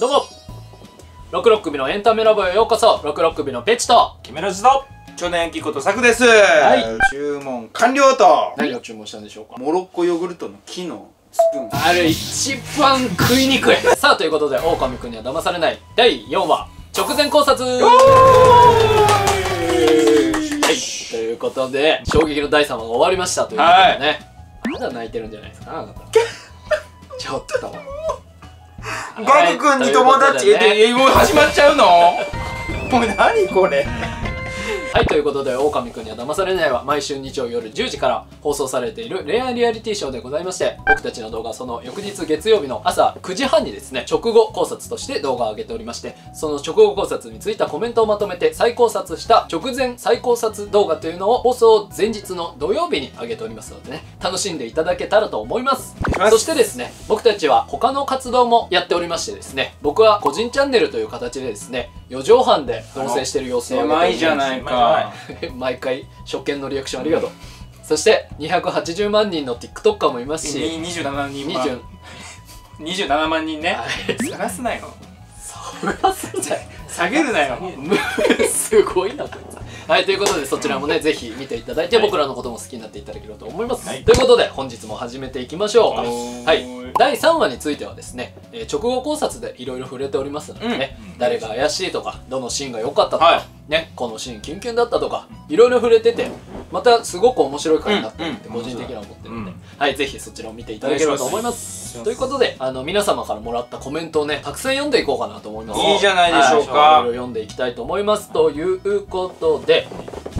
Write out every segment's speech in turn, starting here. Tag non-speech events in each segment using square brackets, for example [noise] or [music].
どうも。66組のエンタメラボへようこそ。66組のペチと。キメラジと去年きことさくです、い。注文完了と。何を注文したんでしょうか？モロッコヨーグルトの木のスプーン。あれ一番食いにくい。さあということで狼くんには騙されない。第4話。直前考察。はい。ということで衝撃の第3話が終わりましたということでね、まだ泣いてるんじゃないですかあなた。[laughs] ちょっとガク君に友達え、はいということでねえもう始まっちゃうの？もう何これ？はい、ということで、狼くんには騙されないは毎週日曜夜10時から放送されている恋愛リアリティショーでございまして、僕たちの動画はその翌日月曜日の朝9時半にですね、直後考察として動画を上げておりまして、その直後考察についたコメントをまとめて再考察した直前再考察動画というのを放送前日の土曜日に上げておりますのでね、楽しんでいただけたらと思います。そしてですね、僕たちは他の活動もやっておりましてですね、僕は個人チャンネルという形でですね、4畳半で同棲している様子を上げております狭いじゃないか [laughs] 毎回初見のリアクションありがとう、そして280万人の TikToker もいますしに27人20 27万人ね。はい。探すなよ。それはすじゃ [laughs] 下げるなよ。む [laughs] すごいなこいつはいということでそちらもねぜひ見ていただいて、僕らのことも好きになっていただければと思います、はい。ということで本日も始めていきましょう。かはい。はい。第3話についてはですね、えー直後考察でいろいろ触れておりますのでね、うん。誰が怪しいとかどのシーンが良かったとか、はい。ね、このシーンキュンキュンだったとかいろいろ触れててまたすごく面白い回になってるってうん。個人的には思ってるので、うんはいぜひそちらを見ていただければと思います。ます。ということであの皆様からもらったコメントをねたくさん読んでいこうかなと思います。いいじゃないでしょうか。はいいろいろ読んでいきたいと思います。ということで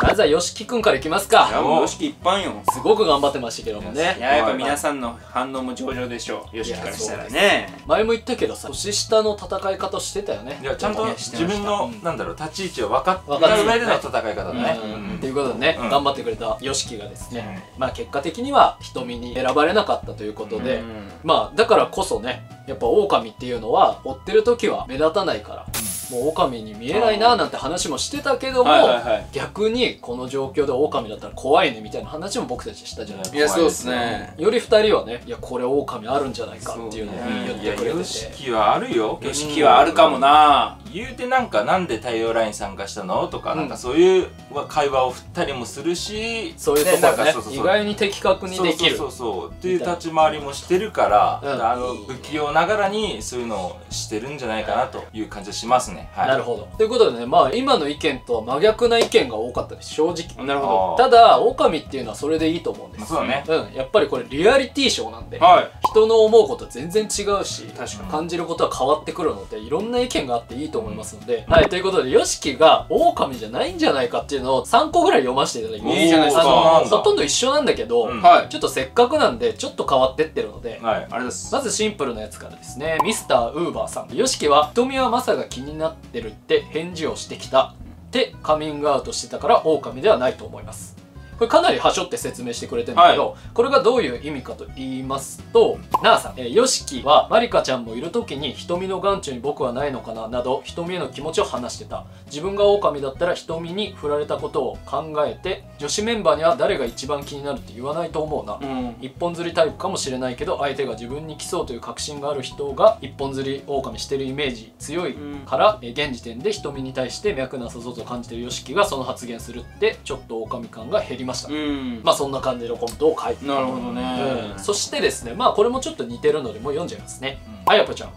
まずはよしきくんからいきますいやかもう。よしき一般よ。すごく頑張ってましたけどもいねややっぱ皆さんの反応も上々でしょう。よしきからしたらね。前も言ったけどさ年下の戦い方してたよね。いやちゃんと自分のうん。なんだろう立ち位置を分かってる。った上での戦い方だね。うん。ということでね、うん。頑張ってくれた YOSHIKI がですね、まあ結果的には瞳に選ばれなかったということで、うん。まあだからこそねやっぱ狼っていうのは追ってる時は目立たないから、もう狼に見えないななんて話もしてたけども、はいはいはい。逆にこの状況で狼だったら怖いねみたいな話も僕たちしたじゃないですか。いやそうですね。より二人はねいやこれ狼あるんじゃないかっていうのを言ってくれてて、よしきはあるよ。よしきはあるかもな言うてなんかなんで太陽ライン参加したの？とか、うん。なんかそういう会話を振ったりもするしそういうところね。なんかそうそうそう。意外に的確にできる。そうそうそう。っていう立ち回りもしてるから、うん。あの不器用ながらにそういうのをしてるんじゃないかなという感じがしますね。はい。なるほど。ということでねまあ今の意見とは真逆な意見が多かったです正直。なるほただ狼っていうのはそれでいいと思うんです。そうだね。うん。やっぱりこれリアリティショーなんで、どはい。人の思うこと全然違うし確かに。感じることは変わってくるのでいろんな意見があっていいと思いますので、はいということで YOSHIKI が狼じゃないんじゃないかっていうのを3個ぐらい読ませていただきます。いいじゃないですか。ほとんど一緒なんだけど、うん。はい。ちょっとせっかくなんでちょっと変わってってるので、はいあれです。まずシンプルなやつからですね。ミスターウーバーさん。YOSHIKI は瞳はマサが気になってるって返事をしてきた。ってカミングアウトしてたから狼ではないと思いますこれかなりはしょって説明してくれてるんだけど、これがどういう意味かと言いますとなあさん、えー、ヨシキはマリカちゃんもいる時に瞳の眼中に僕はないのかななど瞳への気持ちを話してた。自分が狼だったら瞳に振られたことを考えて女子メンバーには誰が一番気になるって言わないと思うな、うん。一本釣りタイプかもしれないけど相手が自分に来そうという確信がある人が一本釣り狼してるイメージ強いから、え現時点で瞳に対して脈なさそうと感じてる YOSHIKI がその発言するってちょっと狼感が減りました、うん。まあそんな感じのコメントを書いてなるほどね。うん。そしてですねまあこれもちょっと似てるのでもう読んじゃいますね、うん。あやぽちゃん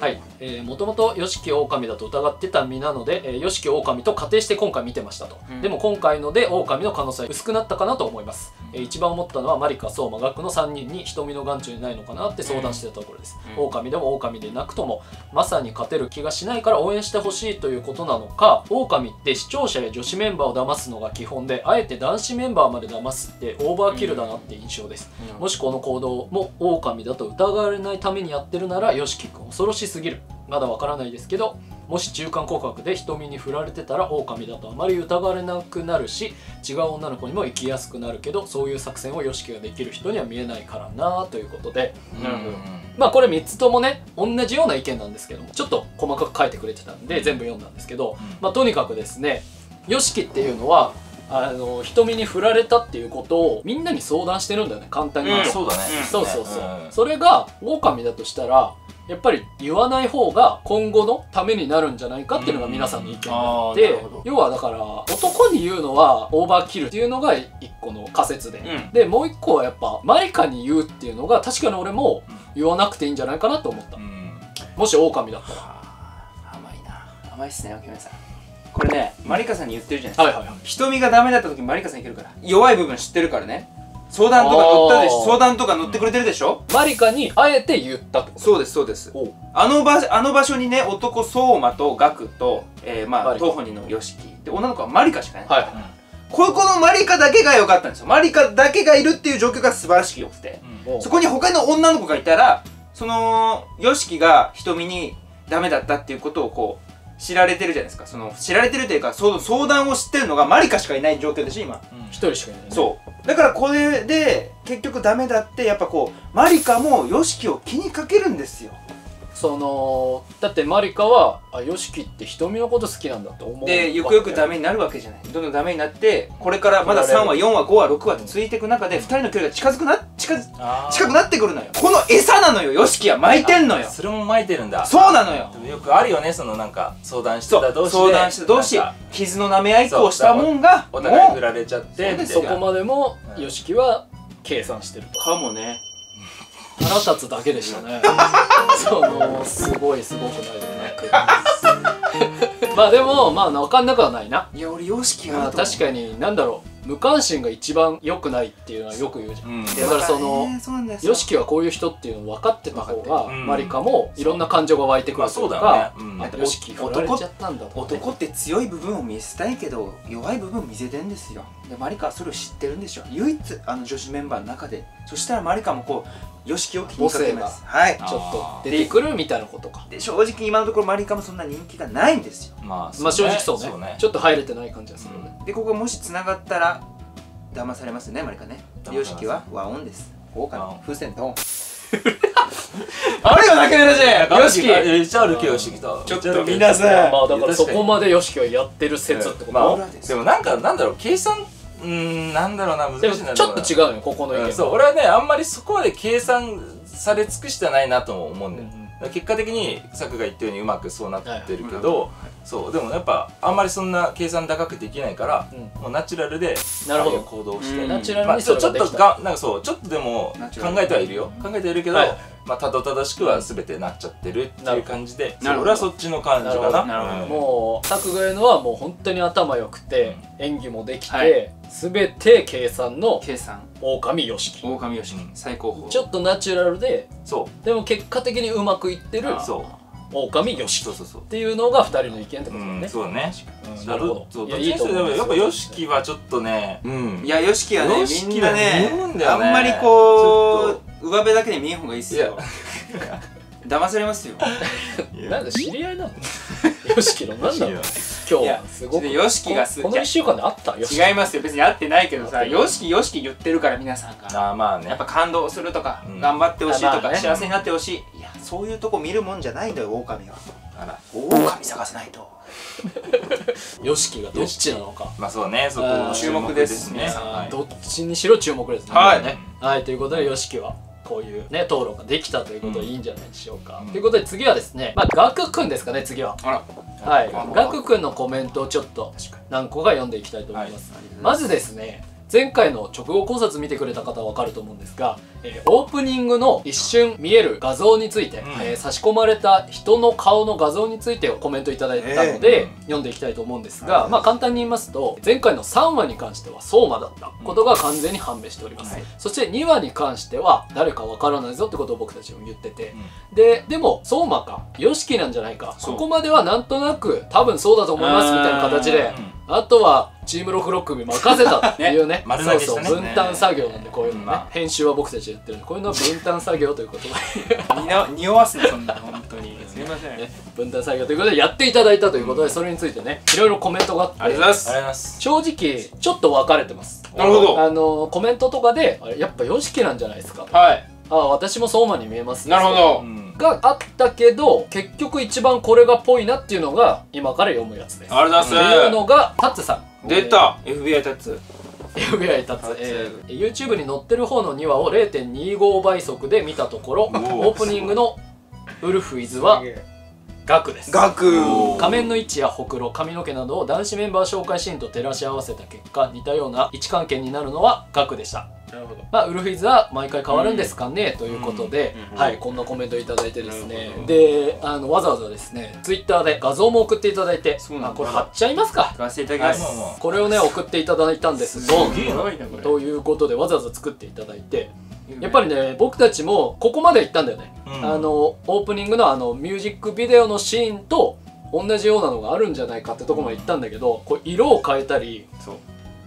はい、えー、もともと YOSHIKI 狼だと疑ってた身なので、えー、YOSHIKI 狼と仮定して今回見てましたと、うん。でも今回ので狼の可能性は薄くなったかなと思います、えー一番思ったのはマリカ、相馬、ガクの3人に瞳の眼中にないのかなって相談してたところです、うん。狼でも狼でなくともまさに勝てる気がしないから応援してほしいということなのか狼って視聴者や女子メンバーを騙すのが基本であえて男子メンバーまで騙すってオーバーキルだなって印象です、もしこの行動も狼だと疑われないためにやってるなら YOSHIKI 君恐ろしすぎる。まだわからないですけどもし中間告白で瞳に振られてたら狼だとあまり疑われなくなるし違う女の子にも行きやすくなるけどそういう作戦を YOSHIKI ができる人には見えないからなということで。なるほどまあこれ3つともね同じような意見なんですけどもちょっと細かく書いてくれてたんで全部読んだんですけど、まあとにかくですね YOSHIKI っていうのはあの瞳に振られたっていうことをみんなに相談してるんだよね簡単に言うと、そうだね。うんそうそう。そう、ん。それが狼だとしたらやっぱり言わない方が今後のためになるんじゃないかっていうのが皆さんの意見であって、うんあーなるほど。要はだから男に言うのはオーバーキルっていうのが一個の仮説で、うん。でもう一個はやっぱマリカに言うっていうのが確かに俺も言わなくていいんじゃないかなと思った、うん。もし狼だったら。甘いな。甘いっすね秋村さんこれねマリカさんに言ってるじゃないですか、はいはいはい。瞳がダメだった時マリカさんいけるから。弱い部分知ってるからね。相談とか乗ったでしあー相談とか乗ってくれてるでしょ、マリカにあえて言ったってこと？そうですそうです。あの場あの場所にね男相馬とガクと、えー、まあ当本人のヨシキ。で女の子はマリカしかいない、はいここのマリカだけが良かったんですよ。マリカだけがいるっていう状況が素晴らしく良くて。うん。そこに他の女の子がいたらそのヨシキが瞳にダメだったっていうことをこう知られてるじゃないですか。その知られてるというかその相談を知ってるのがマリカしかいない状況でしょ今。一人しかいないね。そう。だからこれで結局ダメだってやっぱこうマリカもヨシキを気にかけるんですよそのだってマリカはあヨシキって瞳のこと好きなんだって思うでゆくゆくダメメになるわけじゃない。どんどんダメになってこれからまだ3話4話5話6話って続いていく中で2人の距離が近づくな近づ近くなってくるのよ。この餌なのよヨシキは。巻いてんのよ。それも巻いてるんだ。そうなのよ。よくあるよねそのなんか相談してた同士で。相談して同士傷の舐め合いっこをしたもんがお互いも振られちゃってそこまでもうん。ヨシキは計算してると。うかもね腹立つだけでしたね。そのすごいすごくないよね。[laughs] まあでもまあ分かんなくはないな。いや俺ヨシキまあ確かになんだろう無関心が一番良くないっていうのはよく言うじゃん。うん。だからそのそうなんですよ。ヨシキはこういう人っていうのを分かってた方が、うん。マリカもいろんな感情が湧いてくまあるといううそだよね。か、うん。振られちゃったんだとかね。男って強い部分を見せたいけど弱い部分を見せてんですよ。でマリカはそれを知ってるんでしょ唯一あの女子メンバーの中でそしたらマリカもこうヨシキを気にかけます。はい。ちょっと出てくるみたいなことか。で正直今のところマリカもそんな人気がないんですよ。まあまあ正直そうね。そうね。ちょっと入れてない感じがする。よね、でここもし繋がったら騙されますねマリカね。騙されますヨシキは和音です。豪華和音。風船ドンあるよなケメラジヨシキ。めっちゃ歩きよしてきたちょっと皆さんまあだからそこでまでヨシキはやってる説ってこと、まあ裏です。でもなんかなんだろう計算うーんなんだろうな難しいなちょっと違うよここの意見、うんそう俺はねあんまりそこまで計算され尽くしてないなとも思うん。だよ、うん。結果的にさくが言ったようにうまくそうなってるけはいど、そうでもやっぱあんまりそんな計算高くできないから、うん。もうナチュラルでなるほど。行動をして、うん。ナチュラルまあ、にちょっとがなんかそうちょっとでも考えてはいるよ。考えてはいるけど、はいまあたどたどしくは全てなっちゃってるっていう感じでなるほど。そう俺はそっちの感じかな。なるほどもう作画のはもう本当に頭良くて、演技もできて、はい。全て計算の計算。狼ヨシキ狼ヨシキうん。最高峰。ちょっとナチュラルでそう。でも結果的にうまくいってるそう。狼ヨシキっそうそうそう。ていうのが2人の意見ってことだようんね、そうだね。うんだなるほど。そういやいいとどっちにして思うもやっぱ YOSHIKI はちょっとねうん。いやヨシキはねみんなねは思うんだよね。あんまりちょこっう上辺だけで見えん方がいいっすよ。騙されますよ。なんだ知り合いなの？[laughs] ヨシキの？なんだろう今日いやはすごく。ちょっとヨシキがすここの1週間であった？違いますよ。別に会ってないけどさ会って。ヨシキヨシキ言ってるから皆さんが。ああまあね。やっぱ感動するとか、うん。頑張ってほしいとか、あまあね。幸せになってほしい。いやそういうとこ見るもんじゃないんだよ狼は。あら狼探さないと。[laughs] ヨシキがどっちなのか。まあそうね。そこ注目ですね。どっちにしろ注目ですね。はい。ねはい。ということで YOSHIKI は？こういうね討論ができたということでいいんじゃないでしょうか、うん。ということで次はですねまあガクくんですかね次は。はい。あガクくんのコメントをちょっと何個か読んでいきたいと思います、はい。まずですね前回の直後考察見てくれた方は分かると思うんですが、えーオープニングの一瞬見える画像について、うん。えー差し込まれた人の顔の画像についてコメントいただいたので、えー読んでいきたいと思うんですが、はい。まあ簡単に言いますと前回の3話に関しては相馬だったことが完全に判明しております、はい。そして2話に関しては誰か分からないぞってことを僕たちも言ってて、ででも相馬か。YOSHIKI なんじゃないか。そう。ここまではなんとなく多分そうだと思いますみたいな形でうんあとはチームロフロックに任せたっていうね。丸そうそう。投げしたね。分担作業なんでこういうのね、まあ。編集は僕たちでやってるんでこういうのは分担作業ということで。にな匂わすねそんな本当に。[laughs] すみません、ね。分担作業ということでやっていただいたということでそれについてねいろいろコメントがあって。ありがとうございます。ありがとうございます。正直ちょっと分かれてます。なるほど。あのコメントとかであれやっぱ YOSHIKI なんじゃないですか。とはい。あ私も相馬に見えますね。なるほど。うんがあったけど結局一番これがぽいなっていうのが今から読むやつです。ありがとうごっていうのがタッツさん。出た。FBI 立つ FBI 立つ、えー YouTube に載ってる方の2話を0.25倍速で見たところオープニングのウルフイズはガクです。ガ仮面の位置やほくろ髪の毛などを男子メンバー紹介シーンと照らし合わせた結果似たような位置関係になるのはガクでした。なるほど。まあ、ウルフイズは毎回変わるんですかね、ということで、うんはい、こんなコメントいただいてですね。であのわざわざですねツイッターで画像も送っていただいてそうなんだ。あこれ貼っちゃいますか。使わせていただきます。まあまあこれをね送っていただいたんです。どすげえなすごいなこれ。ということでわざわざ作っていただいてやっぱりね僕たちもここまで行ったんだよね、うん。あのオープニングのあのミュージックビデオのシーンと同じようなのがあるんじゃないかってとこまで行ったんだけどこう色を変えたり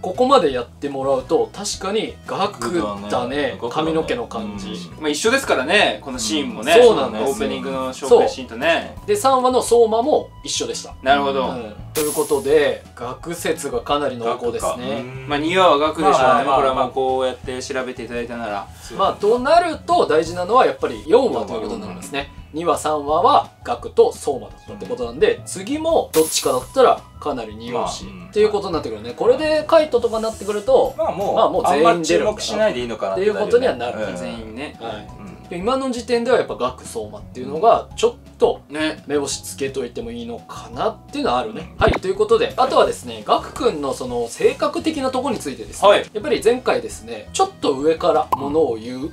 ここまでやってもらうと確かにガクだね。ね。髪の毛の感じ、うん。まあ一緒ですからね。このシーンもね、うん。そうなんですオープニングの紹介シーンとね。で3話の相馬も一緒でした、なるほど、うん。ということで学説がかなり濃厚ですね。まあ2話は額でしょうね、まあまあまあこれはもうこうやって調べていただいたなら。まあとなると大事なのはやっぱり4話ということになりますね2話3話は学と相馬だったってことなんで次もどっちかだったらかなり二押し、まあうん。っていうことになってくるね。これでカイトとかになってくると、まあもう,、まあもう全員出るあんま注目しないでいいのかなっていうことにはなる。うん。全員ね、はい。うん今の時点ではやっぱ学相馬っていうのがちょっとね目星つけといてもいいのかなっていうのはあるね。はい、ということで、あとはですね、ガク君のその性格的なところについてですね、はい。やっぱり前回ですね、ちょっと上からものを言ううん。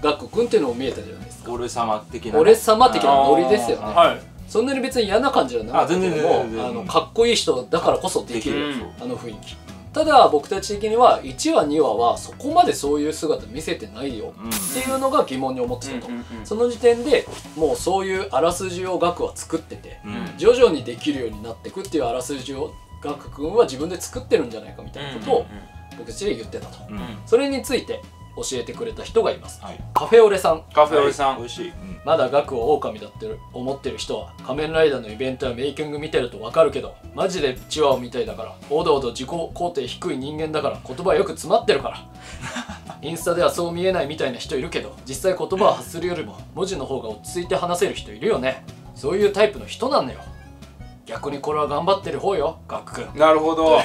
ガク君っていうのも見えたじゃない。俺様的なね、俺様的なノリですよね。はい。そんなに別に嫌な感じじゃなかったけも全然あのかっこいい人だからこそできるできる。あの雰囲気。ただ僕たち的には1話2話はそこまでそういう姿見せてないよ。うん。っていうのが疑問に思ってたと。うんうんその時点でもうそういうあらすじをガクは作ってて、うん。徐々にできるようになっていくっていうあらすじをガク君は自分で作ってるんじゃないかみたいなことを僕たちで言ってたと、うん。それについて教えてくれた人がいます。はい。カフェオレさん。カフェオレさん、美味しい、うん。まだガクを狼だって思ってる人は仮面ライダーのイベントやメイキング見てるとわかるけどマジでチワを見たいだからおどおど自己肯定低い人間だから言葉よく詰まってるから。[laughs] インスタではそう見えないみたいな人いるけど実際言葉を発するよりも文字の方が落ち着いて話せる人いるよね。そういうタイプの人なんだよ。逆にこれは頑張ってる方よガク君。なるほど。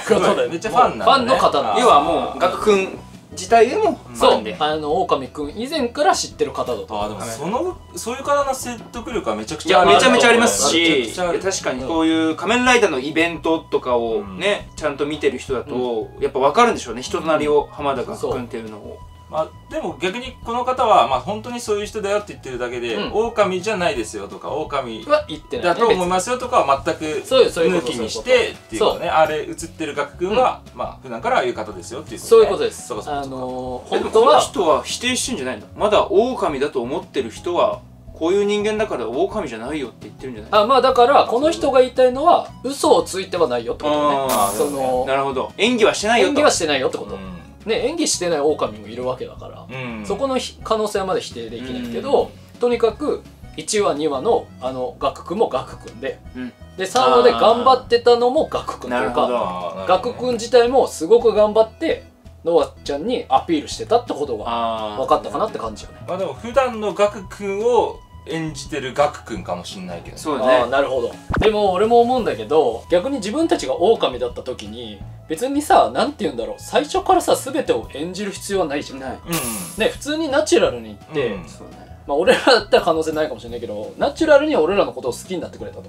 めっちゃファンなんだね。ファンの方なんです要はもうガク君自体でもフそう。あの狼くん以前から知ってる方だと。あーでもそのそういう方の説得力はめちゃくいやちゃめちゃめちゃありますめし確かにこういう仮面ライダーのイベントとかをね、ちゃんと見てる人だと、やっぱ分かるんでしょうね。人となりを浜田ガク君っていうのをまあ、でも逆にこの方は、まあ、本当にそういう人だよって言ってるだけで、うん。狼じゃないですよとか狼は言ってない、ね、だと思いますよとかは全く抜きにしてっていうかねあれ映ってるガク君は、まあ普段からああいう方ですよっていうことそういうことです。そうかそうかあのー、本当は人は否定してんじゃないんだまだ狼だと思ってる人はこういう人間だから狼じゃないよって言ってるんじゃない？あまあだからこの人が言いたいのは嘘をついてはないよってことね。あそのなるほど。演技はしてないよと。演技はしてないよってこと、うね演技してない狼もいるわけだから、ん、うん、そこのひ可能性はまだ否定できないけど、とにかく1話2話のあのガク君もガク君で、うん。で3話で頑張ってたのもガク君というかなるほど。あーなるガほど。ねク君自体もすごく頑張ってノアちゃんにアピールしてたってことがあ分かったかなって感じよね。まあでも普段のガク君を演じてるガク君かもしんないけどね。ああそうだねなるほど。でも俺も思うんだけど逆に自分たちが狼だった時に別にさなんて言うんだろう。最初からさ全てを演じる必要はないじゃん。ない。うんね普通にナチュラルに言って、うん。そうね。まあ俺らだったら可能性ないかもしれないけどナチュラルに俺らのことを好きになってくれたと。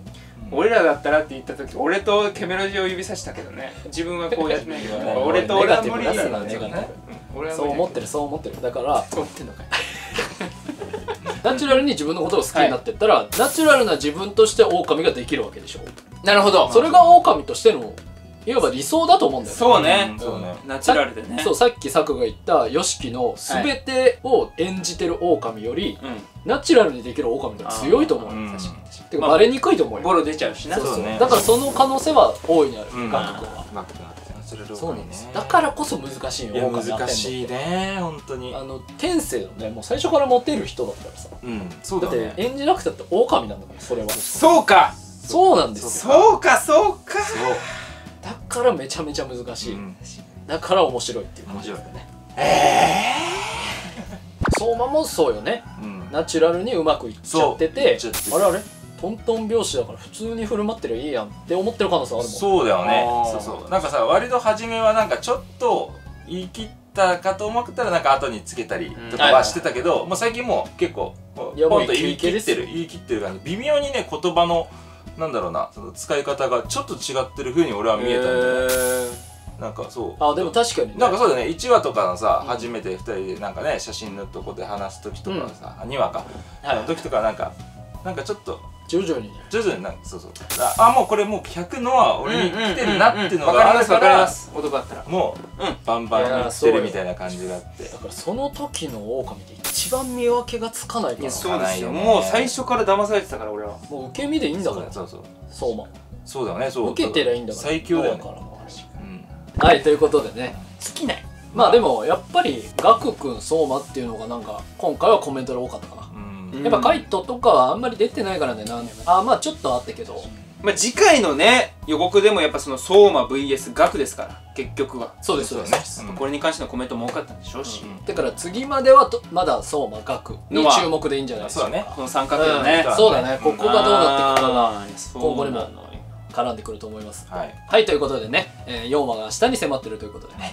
俺らだったらって言った時俺とケメロジを指さしたけどね。自分はこうやってないけど俺と俺は無理だな。ねうん俺はそう思ってるるそう思ってる。だからそう思ってんのかいナチュラルに自分のことを好きになってったら、ナチュラルな自分として狼ができるわけでしょ。なるほど。それが狼としてのいわば理想だと思うんだよね。そうね。うん。そうね。ナチュラルでね。そうさっきサクが言った YOSHIKI の全てを演じてる狼より、うん。ナチュラルにできる狼が強いと思う、うん。確かに。確かてかバレにくいと思うよ、にボロ出ちゃうしな。そうそう。そうね。だからその可能性は大いにある、うん。は君はナチュラルそうなんです。ねだからこそ難しいよいや難しいね本当に。あの天性のねもう最初からモテる人だったらさ。うんそうだね。て演じなくたって狼なんだからそれは。そうか。そうなんですよ。そうかそうか。だからめちゃめちゃ難しい、うん。だから面白いっていう。感じだよ面ねええ相馬もそうよね。うん。ナチュラルにうまくいっちゃってそういてっちゃってて。あれあれ？トントン拍子だから普通に振る舞ってりゃいいやんって思ってる可能性あるもん。そうだよね。そうそう。なんかさ割と初めはなんかちょっと言い切ったかと思ったらなんか後につけたりとかはしてたけど、もう最近もう結構ポンと言い切ってる言い切ってる感じ。微妙にね言葉のなんだろうなその使い方がちょっと違ってる風に俺は見えたんだよね。なんかそう。あでも確かにね。なんかそうだね。1話とかのさ、うん。初めて2人でなんかね写真のとこで話す時とかさ、2話か、はいあの時とかなんかなんかちょっと徐々にね。徐々になんかそうそう。ああもうこれもう100のは俺に来てるなっていうのがあるからす男だったら。もう、うん。バンバンいや言ってるみたいな感じがあって。だからその時の狼って一番見分けがつかないから。いやそうですよ。ねもう最初から騙されてたから俺は。もう受け身でいいんだから。そうそう相馬。そうだよねそう受けてりゃいいんだから。最強だよね。脳からうん。はいということでね。尽きない。まあでもやっぱりガク君相馬っていうのがなんか今回はコメントで多かったかな。うんやっぱカイトとかはあんまり出てないからねなんあまあちょっとあったけど。まあ次回のね予告でもやっぱその相馬 VS 額ですから結局は。そうですそうです。うん。これに関してのコメントも多かったんでしょうし、うん。だから次まではとまだ相馬ガク。に注目でいいんじゃないですか。そうだね。この三角形ね、うん。そうだね。ここがどうなっていくかが今後にも絡んでくると思います。はい。はいということでね、えー、4話が明日に迫ってるということでね、はい、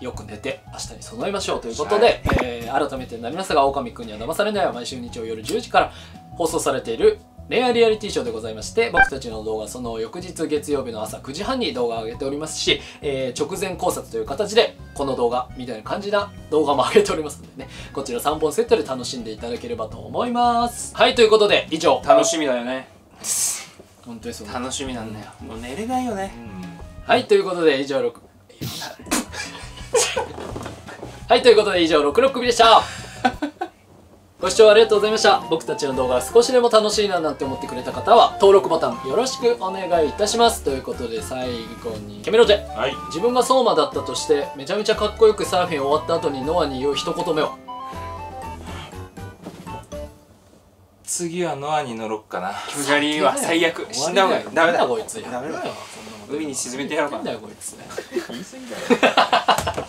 よく寝て明日に備えましょうということで、はい。えー改めてになりますが狼くんには騙されないは毎週日曜夜10時から放送されている恋愛リアリティショーでございまして僕たちの動画その翌日月曜日の朝9時半に動画を上げておりますし、えー直前考察という形でこの動画みたいな感じな動画も上げておりますのでねこちら3本セットで楽しんでいただければと思います。はいということで以上。楽しみだよね。[laughs] 本当にそう。楽しみなんだよ。もう寝れないよね。はい、ということで以上6はい、ということで以上66組でした。[laughs] ご視聴ありがとうございました。僕たちの動画が少しでも楽しいななんて思ってくれた方は登録ボタンよろしくお願いいたします。ということで最後にケメロジェはい。自分が相馬だったとしてめちゃめちゃかっこよくサーフィン終わった後にノアに言う一言目は次はノアに乗ろっかな。気持ち悪い。わ最悪死んだ方がいい。ダメだ。こいつダメだよ。海に沈めてやろうかな。なんだよこいつ。言い過ぎだよ [laughs]